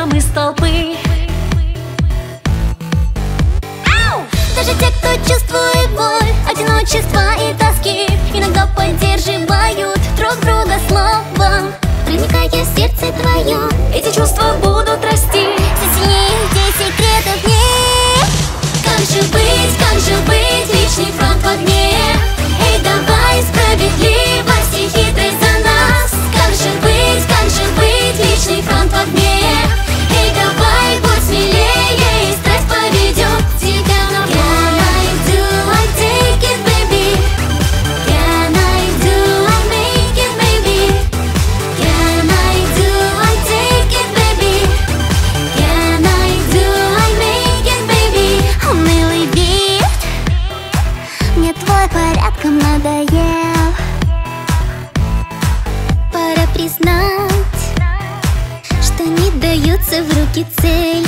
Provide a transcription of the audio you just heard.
рядом из толпы слишком надоел. Пора признать, что не даются в руки цель.